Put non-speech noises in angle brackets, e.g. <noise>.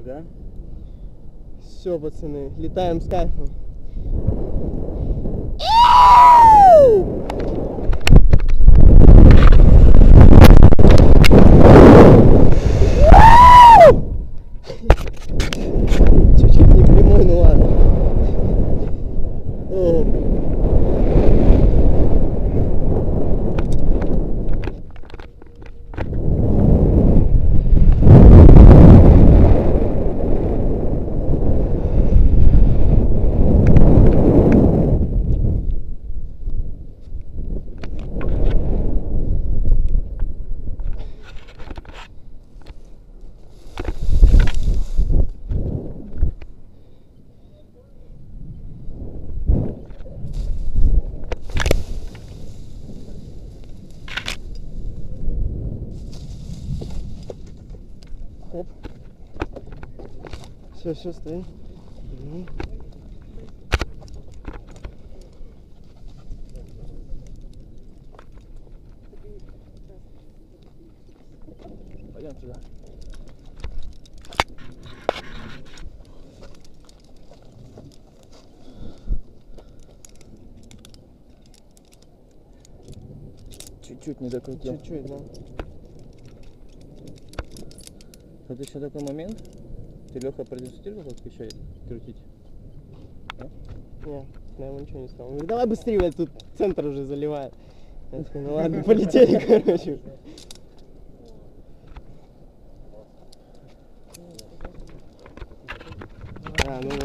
Ага. Все, пацаны, летаем с кайфом. Чуть-чуть не прямой, ну ладно. О. Хоп. Все, все, стоим. Мгм. Пойдем сюда. Чуть-чуть не докрутил. Чуть-чуть, да. Тут еще такой момент. Ты Леха продемонстрировал, как еще крутить? Да? Нет, наверное, ничего не стал. Он говорит, давай быстрее, блядь, тут центр уже заливает. Я сказал, ну ладно, полетели, <laughs> короче. А, ну вот.